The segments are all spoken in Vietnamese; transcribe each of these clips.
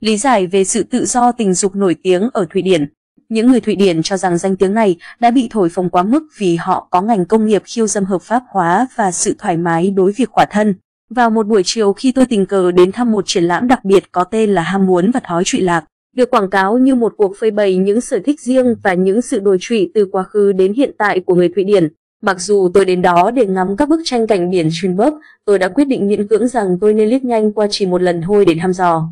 Lý giải về sự tự do tình dục nổi tiếng ở Thụy Điển. Những người Thụy Điển cho rằng danh tiếng này đã bị thổi phồng quá mức vì họ có ngành công nghiệp khiêu dâm hợp pháp hóa và sự thoải mái đối việc khỏa thân. Vào một buổi chiều khi tôi tình cờ đến thăm một triển lãm đặc biệt có tên là Ham muốn và thói trụy lạc, được quảng cáo như một cuộc phơi bày những sở thích riêng và những sự đồi trụy từ quá khứ đến hiện tại của người Thụy Điển. Mặc dù tôi đến đó để ngắm các bức tranh cảnh biển Schönberg, tôi đã quyết định miễn cưỡng rằng tôi nên liếc nhanh qua chỉ một lần thôi để thăm dò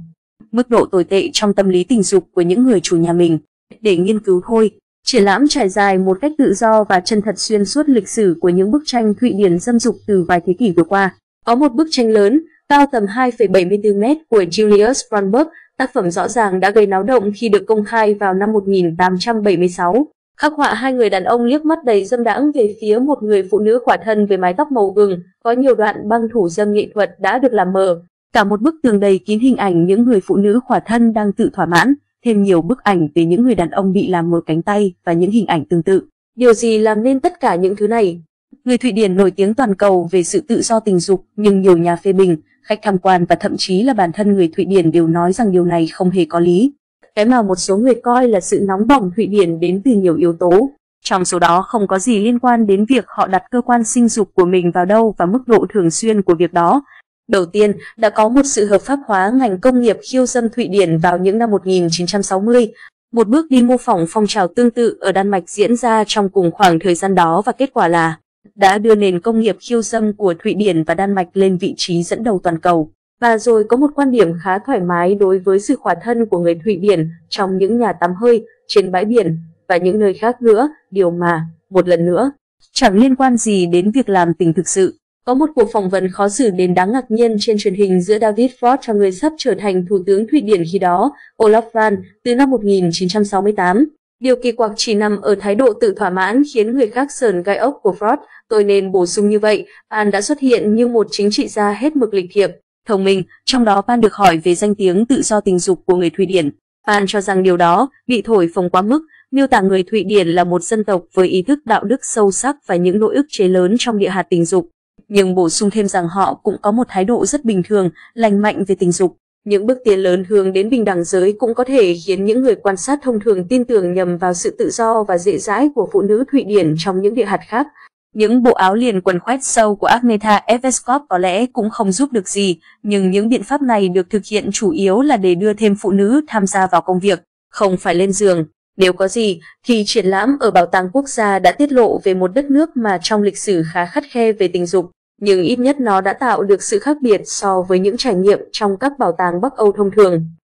mức độ tồi tệ trong tâm lý tình dục của những người chủ nhà mình. Để nghiên cứu thôi, triển lãm trải dài một cách tự do và chân thật xuyên suốt lịch sử của những bức tranh Thụy Điển dâm dục từ vài thế kỷ vừa qua. Có một bức tranh lớn, cao tầm 2,74 mét của Julius Brandberg, tác phẩm rõ ràng đã gây náo động khi được công khai vào năm 1876. Khắc họa hai người đàn ông liếc mắt đầy dâm đãng về phía một người phụ nữ khỏa thân với mái tóc màu gừng, có nhiều đoạn băng thủ dâm nghệ thuật đã được làm mờ. Cả một bức tường đầy kín hình ảnh những người phụ nữ khỏa thân đang tự thỏa mãn, thêm nhiều bức ảnh về những người đàn ông bị làm mờ cánh tay và những hình ảnh tương tự. Điều gì làm nên tất cả những thứ này? Người Thụy Điển nổi tiếng toàn cầu về sự tự do tình dục, nhưng nhiều nhà phê bình, khách tham quan và thậm chí là bản thân người Thụy Điển đều nói rằng điều này không hề có lý. Cái mà một số người coi là sự nóng bỏng Thụy Điển đến từ nhiều yếu tố. Trong số đó không có gì liên quan đến việc họ đặt cơ quan sinh dục của mình vào đâu và mức độ thường xuyên của việc đó. Đầu tiên, đã có một sự hợp pháp hóa ngành công nghiệp khiêu dâm Thụy Điển vào những năm 1960, một bước đi mô phỏng phong trào tương tự ở Đan Mạch diễn ra trong cùng khoảng thời gian đó và kết quả là đã đưa nền công nghiệp khiêu dâm của Thụy Điển và Đan Mạch lên vị trí dẫn đầu toàn cầu. Và rồi có một quan điểm khá thoải mái đối với sự khỏa thân của người Thụy Điển trong những nhà tắm hơi, trên bãi biển và những nơi khác nữa, điều mà, một lần nữa, chẳng liên quan gì đến việc làm tình thực sự. Có một cuộc phỏng vấn khó xử đến đáng ngạc nhiên trên truyền hình giữa David Ford cho người sắp trở thành Thủ tướng Thụy Điển khi đó, Olaf Van, từ năm 1968. Điều kỳ quặc chỉ nằm ở thái độ tự thỏa mãn khiến người khác sờn gai ốc của Ford. Tôi nên bổ sung như vậy, Van đã xuất hiện như một chính trị gia hết mực lịch thiệp, thông minh, trong đó Van được hỏi về danh tiếng tự do tình dục của người Thụy Điển. Van cho rằng điều đó bị thổi phồng quá mức, miêu tả người Thụy Điển là một dân tộc với ý thức đạo đức sâu sắc và những nỗi ức chế lớn trong địa hạt tình dục nhưng bổ sung thêm rằng họ cũng có một thái độ rất bình thường, lành mạnh về tình dục. Những bước tiến lớn hướng đến bình đẳng giới cũng có thể khiến những người quan sát thông thường tin tưởng nhầm vào sự tự do và dễ dãi của phụ nữ Thụy Điển trong những địa hạt khác. Những bộ áo liền quần khoét sâu của Agnetha Eveskov có lẽ cũng không giúp được gì, nhưng những biện pháp này được thực hiện chủ yếu là để đưa thêm phụ nữ tham gia vào công việc, không phải lên giường. Nếu có gì, thì triển lãm ở Bảo tàng Quốc gia đã tiết lộ về một đất nước mà trong lịch sử khá khắt khe về tình dục nhưng ít nhất nó đã tạo được sự khác biệt so với những trải nghiệm trong các bảo tàng Bắc Âu thông thường.